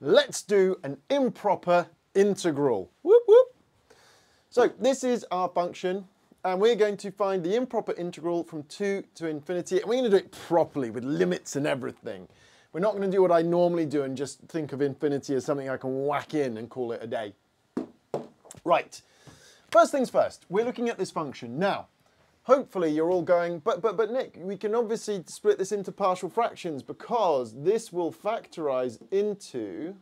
let's do an improper integral. Whoop, whoop. So this is our function, and we're going to find the improper integral from 2 to infinity, and we're going to do it properly with limits and everything. We're not going to do what I normally do and just think of infinity as something I can whack in and call it a day. Right, first things first, we're looking at this function. Now, hopefully you're all going, but, but, but Nick, we can obviously split this into partial fractions because this will factorize into,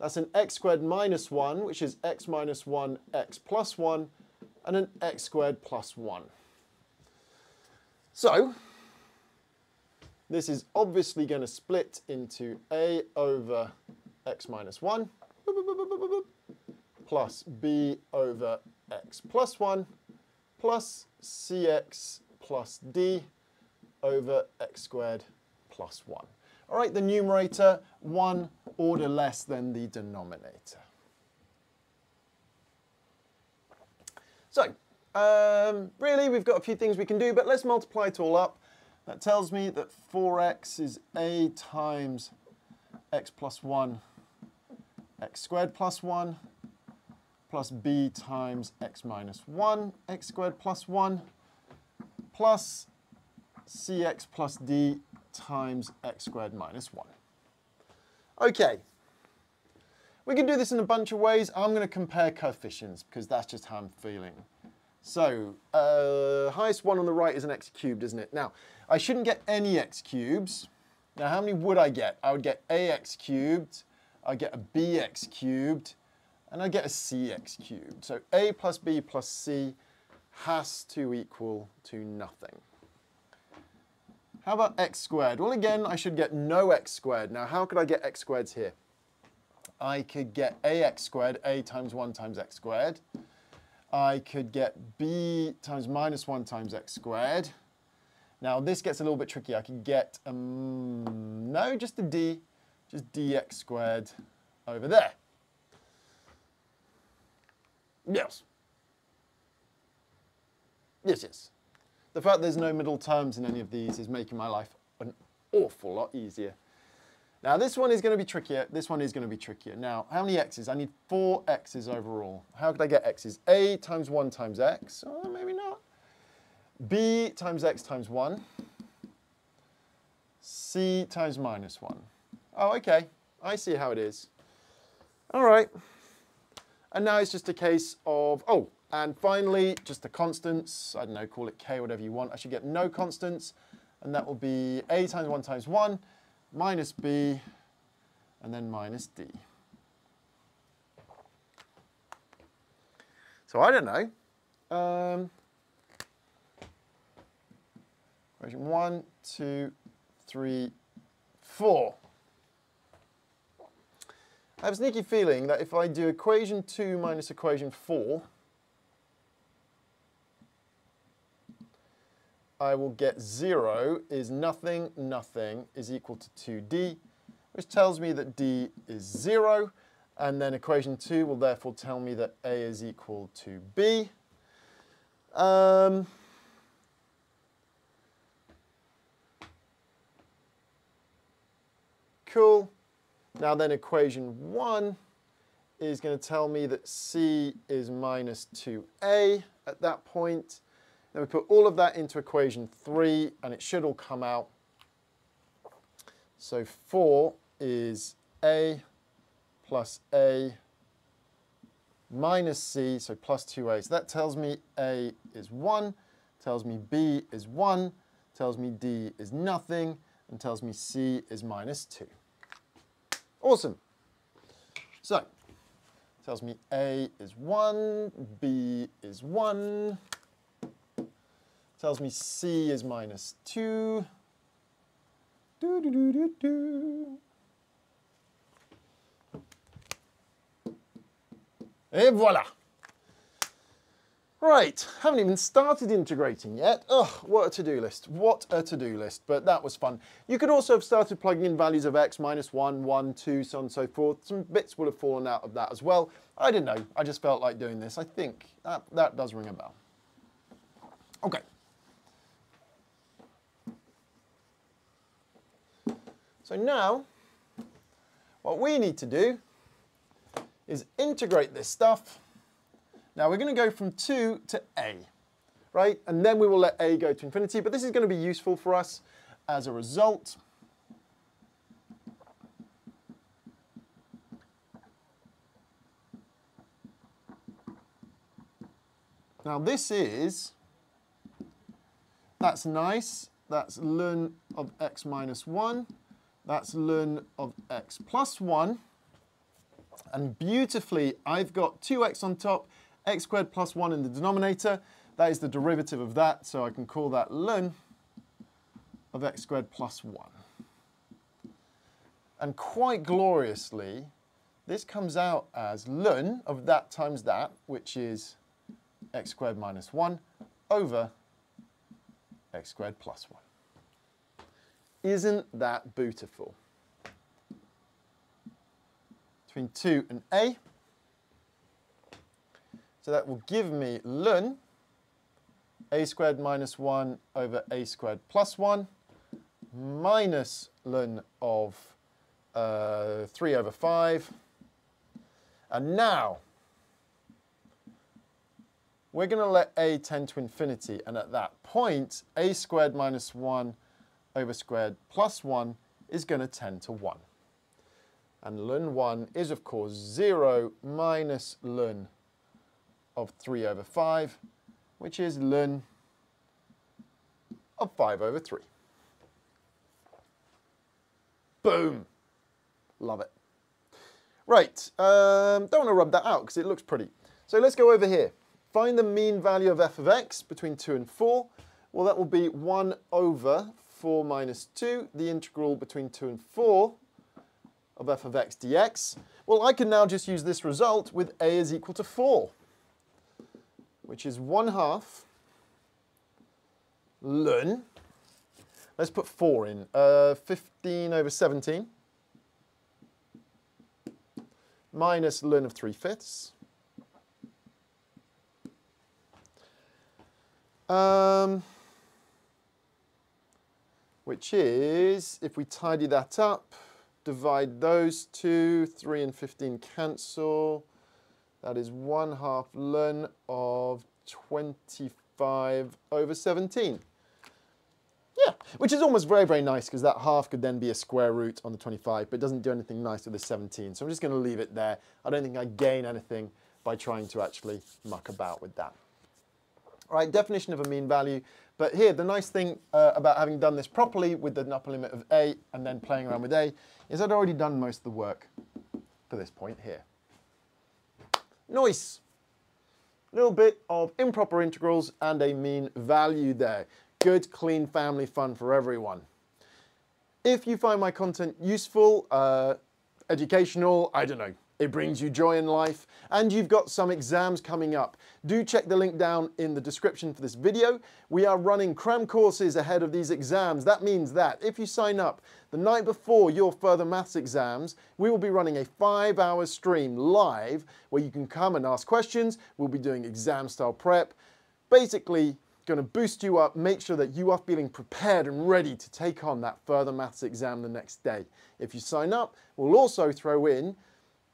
that's an x squared minus 1, which is x minus 1, x plus 1, and an x squared plus 1. So, this is obviously going to split into a over x minus 1 plus b over x plus 1 plus cx plus d over x squared plus 1. All right, the numerator, one order less than the denominator. So, um, really, we've got a few things we can do, but let's multiply it all up. That tells me that 4x is a times x plus 1, x squared plus 1, plus b times x minus 1, x squared plus 1, plus cx plus d times x squared minus 1. Okay, we can do this in a bunch of ways. I'm going to compare coefficients because that's just how I'm feeling. So, uh, highest one on the right is an x cubed, isn't it? Now, I shouldn't get any x cubes. Now, how many would I get? I would get ax cubed, I'd get a bx cubed, and I get a cx cubed. So a plus b plus c has to equal to nothing. How about x squared? Well, again, I should get no x squared. Now, how could I get x squareds here? I could get ax squared, a times 1 times x squared. I could get b times minus 1 times x squared. Now, this gets a little bit tricky. I could get, um, no, just a d, just dx squared over there. Yes. Yes, yes. The fact there's no middle terms in any of these is making my life an awful lot easier. Now this one is going to be trickier, this one is going to be trickier. Now, how many x's? I need four x's overall. How could I get x's? a times 1 times x, oh, maybe not. b times x times 1. c times minus 1. Oh, okay, I see how it is. All right. And now it's just a case of, oh, and finally, just the constants. I don't know, call it k, whatever you want. I should get no constants, and that will be a times 1 times 1 minus b, and then minus d. So I don't know. Um, equation one, two, three, four. I have a sneaky feeling that if I do equation 2 minus equation 4, I will get 0 is nothing, nothing is equal to 2d, which tells me that d is 0. And then equation 2 will therefore tell me that a is equal to b. Um, cool. Now then equation 1 is going to tell me that c is minus 2a at that point. Then we put all of that into equation 3 and it should all come out. So 4 is a plus a minus c, so plus 2a. So that tells me a is 1, tells me b is 1, tells me d is nothing, and tells me c is minus 2. Awesome. So, tells me A is 1, B is 1, tells me C is minus 2. Do, do, do, do, do. Et voilà. Right, haven't even started integrating yet. Ugh, what a to-do list, what a to-do list, but that was fun. You could also have started plugging in values of x, minus 1, 1, 2, so on and so forth. Some bits would have fallen out of that as well. I didn't know, I just felt like doing this. I think that, that does ring a bell. Okay. So now, what we need to do is integrate this stuff. Now we're going to go from 2 to a, right? And then we will let a go to infinity, but this is going to be useful for us as a result. Now this is, that's nice, that's ln of x minus 1, that's ln of x plus 1, and beautifully I've got 2x on top, x squared plus 1 in the denominator, that is the derivative of that, so I can call that ln of x squared plus 1. And quite gloriously, this comes out as ln of that times that, which is x squared minus 1 over x squared plus 1. Isn't that beautiful? Between 2 and a. So that will give me ln a squared minus 1 over a squared plus 1 minus ln of uh, 3 over 5. And now, we're going to let a tend to infinity, and at that point, a squared minus 1 over squared plus 1 is going to tend to 1. And ln 1 is, of course, 0 minus ln of 3 over 5, which is ln of 5 over 3. Boom. Love it. Right, um, don't want to rub that out because it looks pretty. So let's go over here. Find the mean value of f of x between 2 and 4. Well, that will be 1 over 4 minus 2, the integral between 2 and 4 of f of x dx. Well, I can now just use this result with a is equal to 4, which is 1 half ln, let's put 4 in, uh, 15 over 17, minus ln of 3 fifths, Um, which is, if we tidy that up, divide those two, 3 and 15 cancel. That is 1 half ln of 25 over 17. Yeah, which is almost very, very nice because that half could then be a square root on the 25, but it doesn't do anything nice with the 17. So I'm just going to leave it there. I don't think I gain anything by trying to actually muck about with that right? Definition of a mean value. But here, the nice thing uh, about having done this properly with the upper limit of a and then playing around with a is I'd already done most of the work for this point here. Nice. Little bit of improper integrals and a mean value there. Good, clean family fun for everyone. If you find my content useful, uh, educational, I don't know, it brings you joy in life, and you've got some exams coming up. Do check the link down in the description for this video. We are running cram courses ahead of these exams. That means that if you sign up the night before your further maths exams, we will be running a five hour stream live where you can come and ask questions. We'll be doing exam style prep. Basically, going to boost you up, make sure that you are feeling prepared and ready to take on that further maths exam the next day. If you sign up, we'll also throw in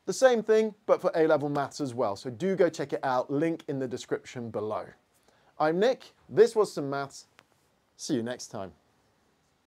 the same thing, but for A-level maths as well. So do go check it out, link in the description below. I'm Nick, this was some maths. See you next time.